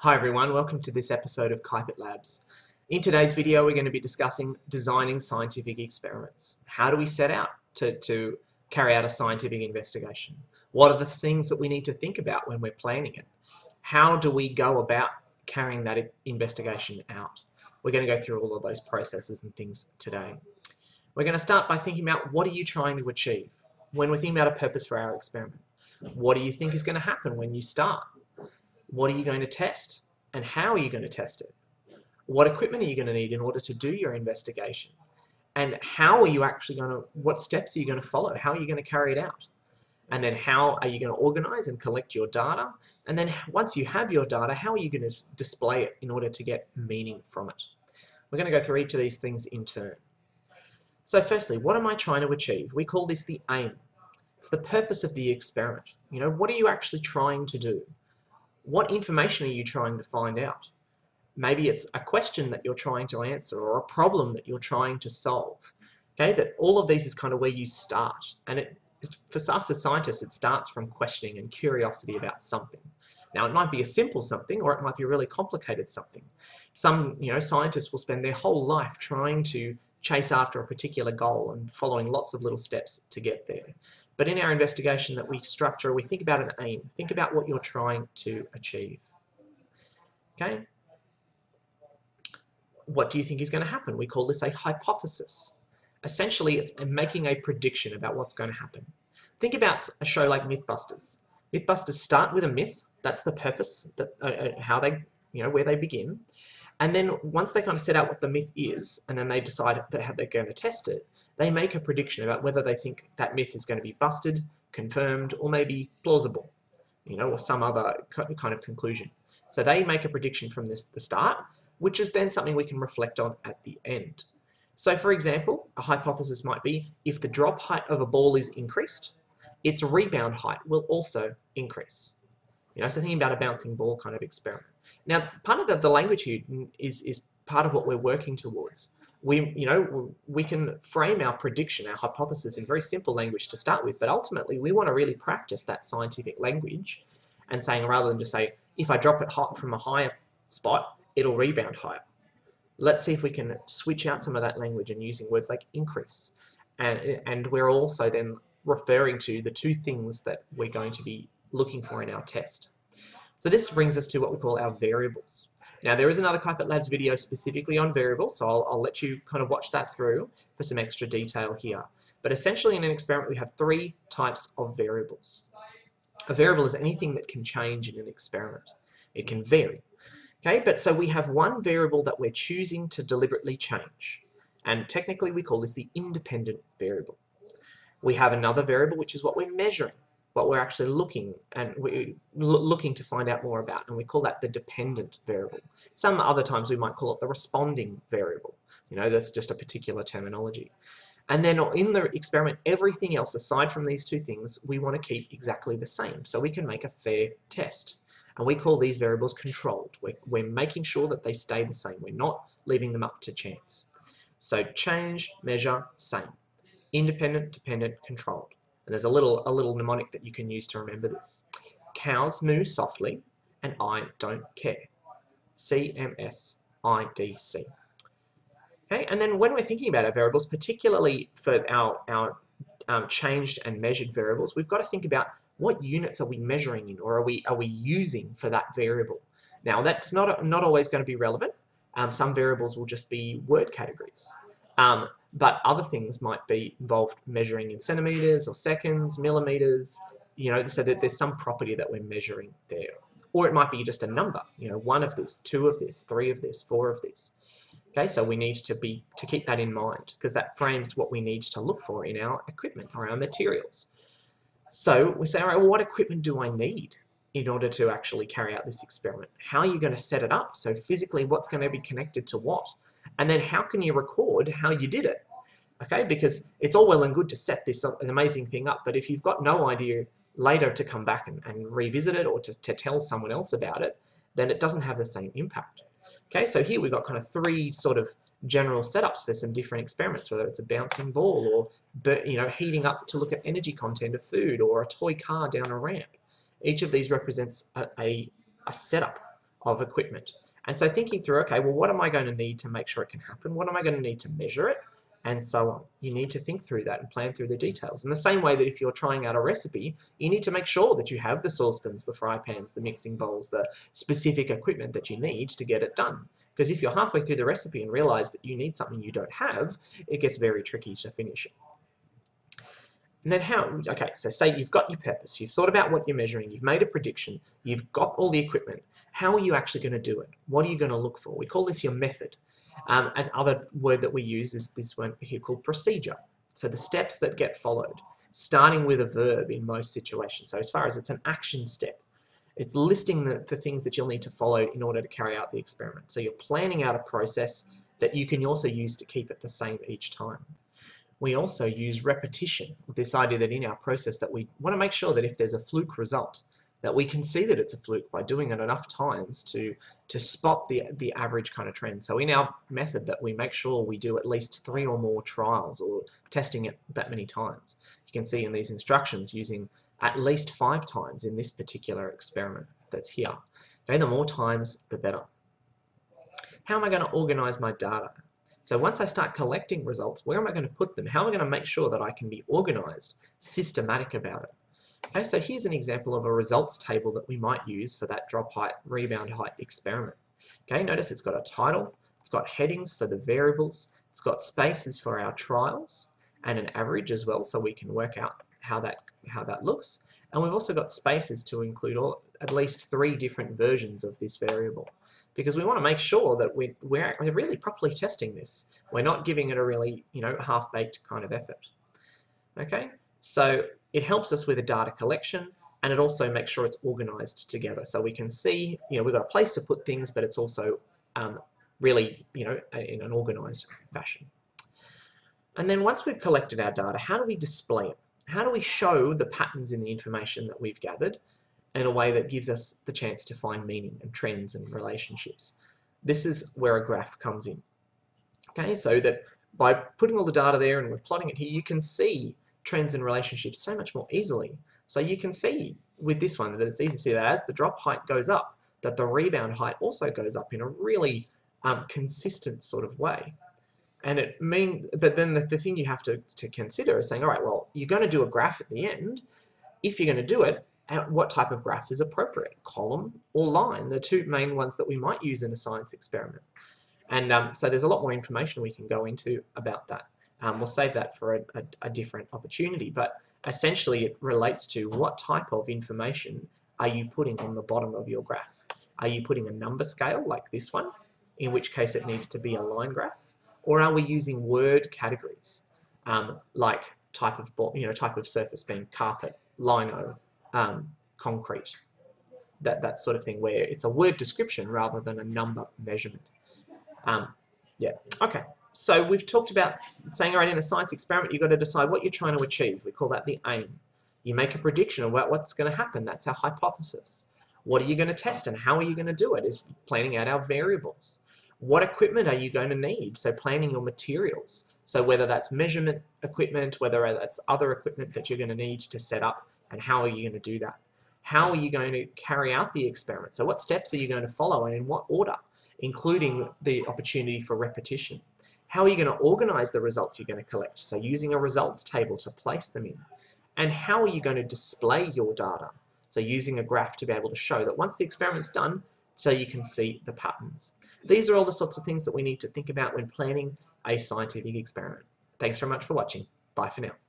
Hi everyone, welcome to this episode of Keipert Labs. In today's video we're going to be discussing designing scientific experiments. How do we set out to, to carry out a scientific investigation? What are the things that we need to think about when we're planning it? How do we go about carrying that investigation out? We're going to go through all of those processes and things today. We're going to start by thinking about what are you trying to achieve when we're thinking about a purpose for our experiment. What do you think is going to happen when you start? What are you going to test? And how are you going to test it? What equipment are you going to need in order to do your investigation? And how are you actually going to, what steps are you going to follow? How are you going to carry it out? And then how are you going to organize and collect your data? And then once you have your data, how are you going to display it in order to get meaning from it? We're going to go through each of these things in turn. So firstly, what am I trying to achieve? We call this the aim. It's the purpose of the experiment. You know, what are you actually trying to do? What information are you trying to find out? Maybe it's a question that you're trying to answer or a problem that you're trying to solve. Okay, that all of these is kind of where you start. And it, for us as scientists, it starts from questioning and curiosity about something. Now, it might be a simple something or it might be a really complicated something. Some you know, scientists will spend their whole life trying to chase after a particular goal and following lots of little steps to get there. But in our investigation that we structure, we think about an aim. Think about what you're trying to achieve. Okay? What do you think is going to happen? We call this a hypothesis. Essentially, it's making a prediction about what's going to happen. Think about a show like Mythbusters. Mythbusters start with a myth. That's the purpose, that, uh, uh how they, you know, where they begin. And then once they kind of set out what the myth is, and then they decide that how they're going to test it, they make a prediction about whether they think that myth is going to be busted, confirmed, or maybe plausible, you know, or some other kind of conclusion. So they make a prediction from this, the start, which is then something we can reflect on at the end. So for example, a hypothesis might be if the drop height of a ball is increased, its rebound height will also increase. You know, so thinking about a bouncing ball kind of experiment. Now, part of the, the language here is, is part of what we're working towards we, you know, we can frame our prediction, our hypothesis in very simple language to start with, but ultimately we want to really practice that scientific language and saying rather than just say, if I drop it hot from a higher spot, it'll rebound higher. Let's see if we can switch out some of that language and using words like increase. And, and we're also then referring to the two things that we're going to be looking for in our test. So this brings us to what we call our variables. Now there is another Keipert Labs video specifically on variables, so I'll, I'll let you kind of watch that through for some extra detail here. But essentially in an experiment we have three types of variables. A variable is anything that can change in an experiment. It can vary. Okay, but so we have one variable that we're choosing to deliberately change. And technically we call this the independent variable. We have another variable which is what we're measuring what we're actually looking and we looking to find out more about and we call that the dependent variable. Some other times we might call it the responding variable. You know, that's just a particular terminology. And then in the experiment, everything else aside from these two things, we want to keep exactly the same so we can make a fair test. And we call these variables controlled. We're, we're making sure that they stay the same. We're not leaving them up to chance. So change, measure, same. Independent, dependent, controlled. And there's a little, a little mnemonic that you can use to remember this. Cows moo softly, and I don't care. CMSIDC. Okay, and then when we're thinking about our variables, particularly for our, our um, changed and measured variables, we've got to think about what units are we measuring in or are we, are we using for that variable. Now that's not, not always going to be relevant. Um, some variables will just be word categories. Um, but other things might be involved measuring in centimeters or seconds, millimeters, you know, so that there's some property that we're measuring there. Or it might be just a number, you know, one of this, two of this, three of this, four of this. Okay, so we need to be to keep that in mind because that frames what we need to look for in our equipment or our materials. So we say, all right, well, what equipment do I need in order to actually carry out this experiment? How are you going to set it up? So physically, what's going to be connected to what? And then how can you record how you did it? Okay, because it's all well and good to set this amazing thing up, but if you've got no idea later to come back and, and revisit it or to, to tell someone else about it, then it doesn't have the same impact. Okay, so here we've got kind of three sort of general setups for some different experiments, whether it's a bouncing ball or you know heating up to look at energy content of food or a toy car down a ramp. Each of these represents a, a, a setup of equipment. And so thinking through, okay, well, what am I going to need to make sure it can happen? What am I going to need to measure it? And so on. You need to think through that and plan through the details. In the same way that if you're trying out a recipe, you need to make sure that you have the saucepans, the fry pans, the mixing bowls, the specific equipment that you need to get it done. Because if you're halfway through the recipe and realize that you need something you don't have, it gets very tricky to finish it. And then how, okay, so say you've got your purpose, you've thought about what you're measuring, you've made a prediction, you've got all the equipment. How are you actually going to do it? What are you going to look for? We call this your method. Um, another word that we use is this one here called procedure. So the steps that get followed, starting with a verb in most situations. So as far as it's an action step, it's listing the, the things that you'll need to follow in order to carry out the experiment. So you're planning out a process that you can also use to keep it the same each time we also use repetition with this idea that in our process that we want to make sure that if there's a fluke result that we can see that it's a fluke by doing it enough times to to spot the the average kind of trend. So in our method that we make sure we do at least three or more trials or testing it that many times. You can see in these instructions using at least five times in this particular experiment that's here. Okay the more times the better. How am I going to organize my data? So once I start collecting results, where am I going to put them? How am I going to make sure that I can be organized, systematic about it? Okay, so here's an example of a results table that we might use for that drop height, rebound height experiment. Okay, notice it's got a title, it's got headings for the variables, it's got spaces for our trials, and an average as well, so we can work out how that how that looks. And we've also got spaces to include all, at least three different versions of this variable because we want to make sure that we, we're, we're really properly testing this. We're not giving it a really, you know, half-baked kind of effort. Okay, so it helps us with the data collection and it also makes sure it's organized together. So we can see, you know, we've got a place to put things, but it's also um, really, you know, in an organized fashion. And then once we've collected our data, how do we display it? How do we show the patterns in the information that we've gathered in a way that gives us the chance to find meaning and trends and relationships. This is where a graph comes in. Okay, so that by putting all the data there and we're plotting it here, you can see trends and relationships so much more easily. So you can see with this one that it's easy to see that as the drop height goes up, that the rebound height also goes up in a really um, consistent sort of way. And it mean, but then the, the thing you have to, to consider is saying, all right, well, you're going to do a graph at the end. If you're going to do it, what type of graph is appropriate, column or line, the two main ones that we might use in a science experiment. And um, so there's a lot more information we can go into about that. Um, we'll save that for a, a, a, different opportunity, but essentially it relates to what type of information are you putting on the bottom of your graph. Are you putting a number scale like this one, in which case it needs to be a line graph, or are we using word categories um, like type of you know type of surface being carpet, lino, um, concrete. That, that sort of thing where it's a word description rather than a number measurement. Um, yeah, okay. So we've talked about saying, all right, in a science experiment, you've got to decide what you're trying to achieve. We call that the aim. You make a prediction about what's going to happen. That's our hypothesis. What are you going to test and how are you going to do it is planning out our variables. What equipment are you going to need? So planning your materials. So whether that's measurement equipment, whether that's other equipment that you're going to need to set up and how are you going to do that? How are you going to carry out the experiment? So what steps are you going to follow and in what order, including the opportunity for repetition? How are you going to organize the results you're going to collect? So using a results table to place them in. And how are you going to display your data? So using a graph to be able to show that once the experiment's done, so you can see the patterns. These are all the sorts of things that we need to think about when planning a scientific experiment. Thanks very much for watching. Bye for now.